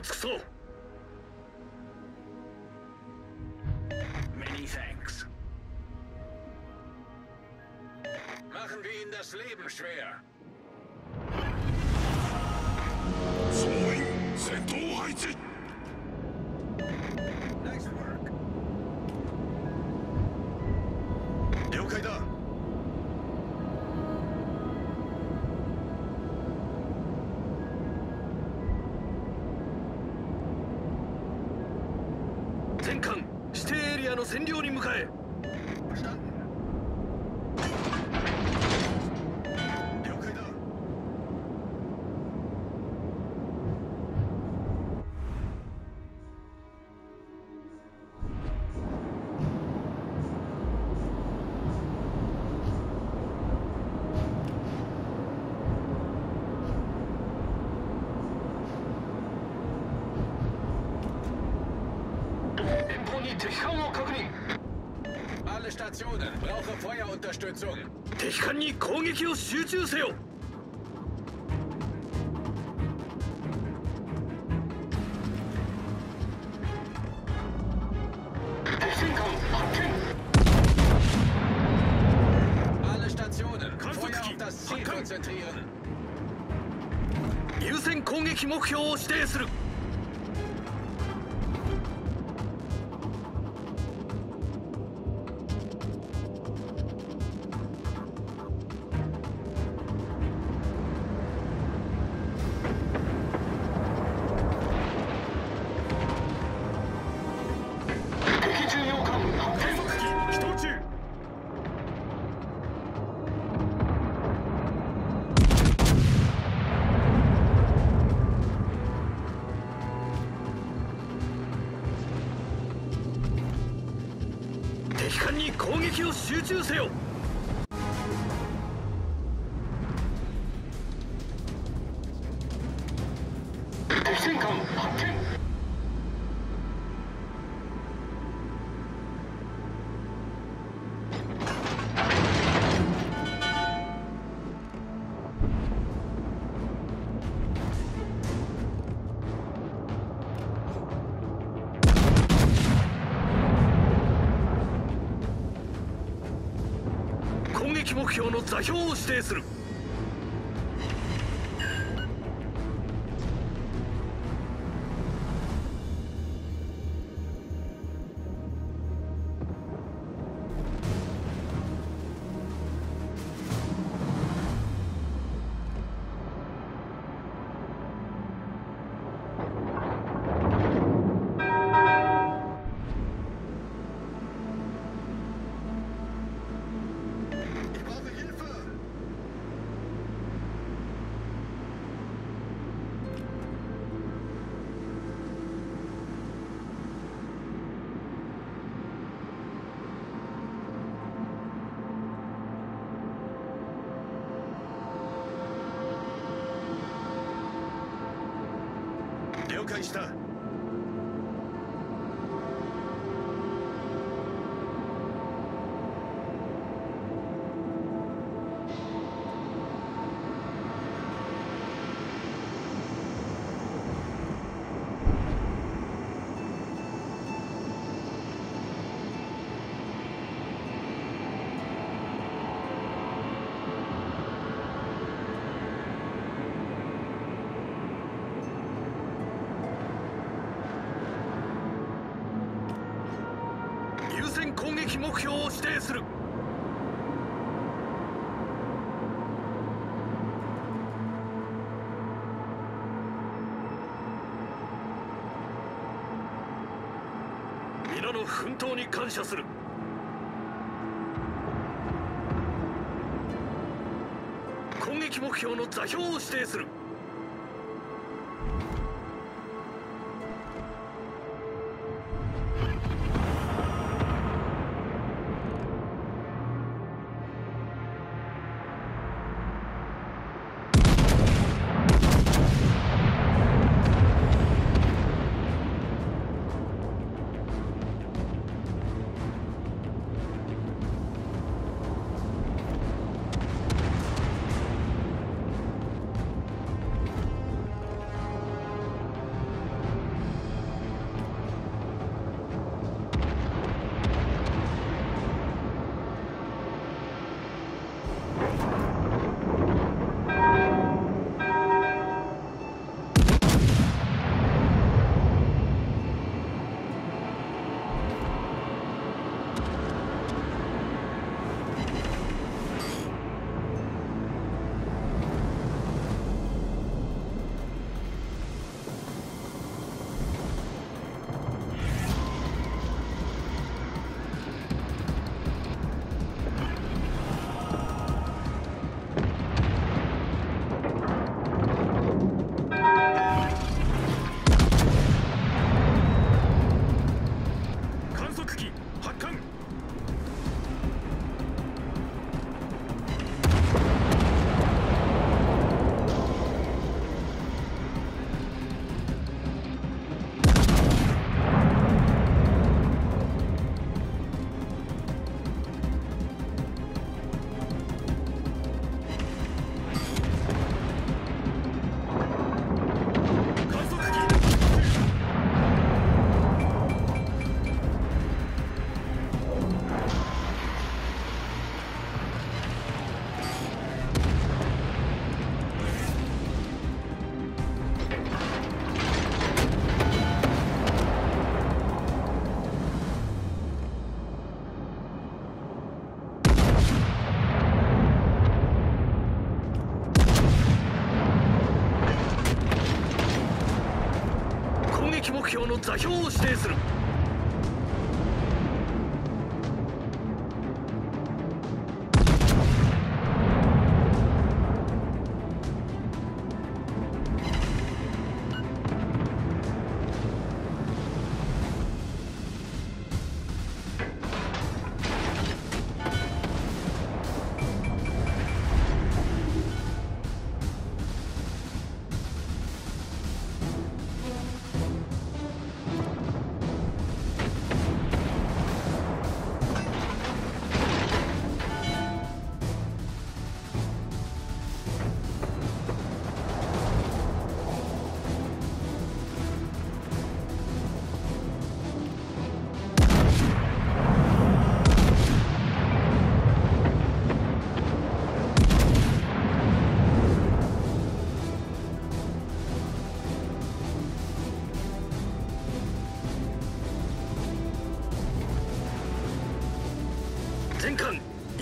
善を尽くそう Many thanks. Machen wir ihnen das Leben schwer. 総員戦闘配置 Nice work. 占領に向かえ敵艦に攻撃を集中せよ敵艦に攻撃を集中せよ。目標の座標を指定する。した。攻撃目標を指定する。皆の奮闘に感謝する。攻撃目標の座標を指定する。座標を指定する。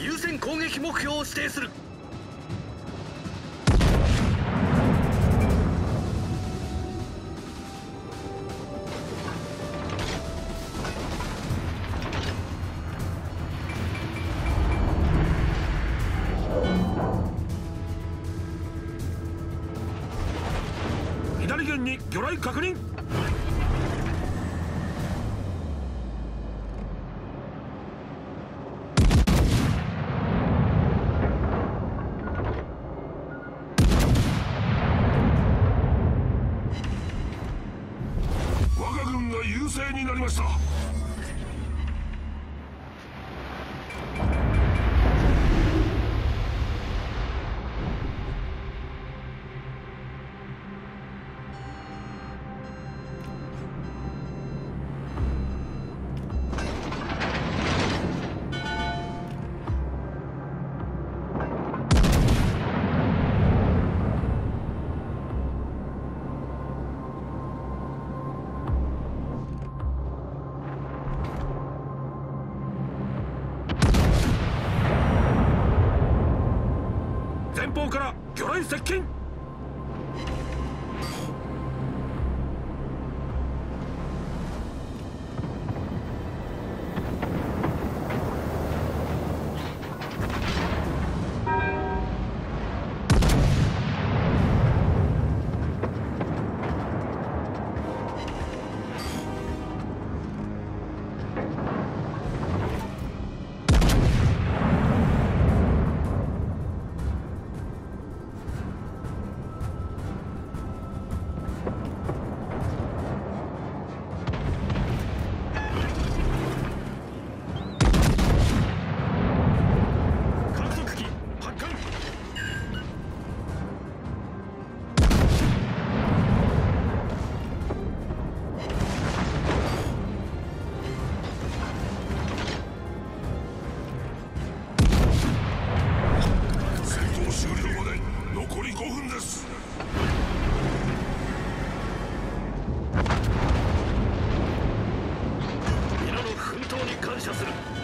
優先攻撃目標を指定する。Warsaw. 接近射する。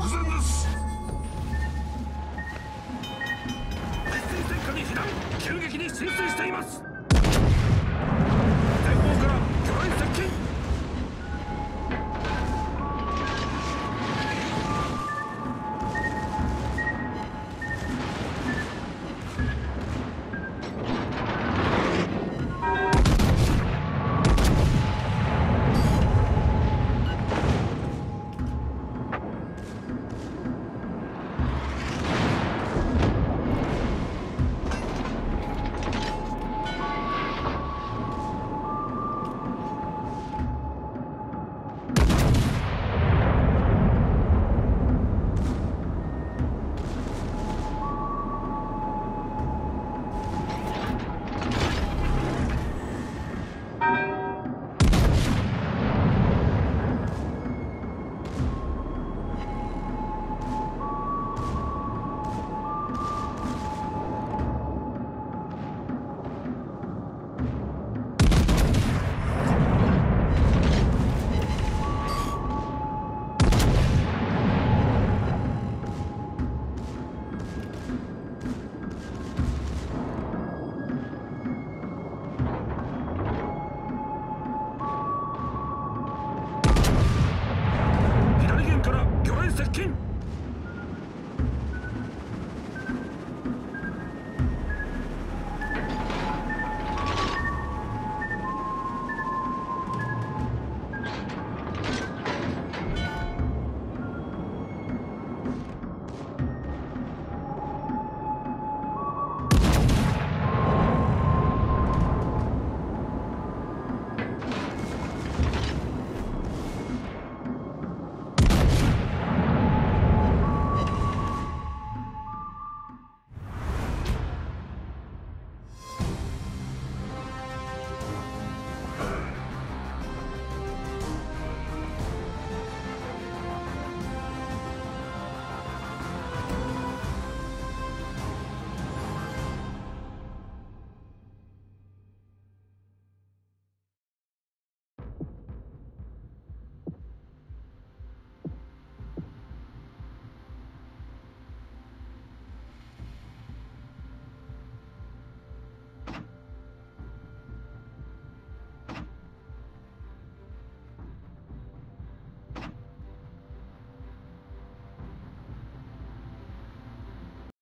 Buch sind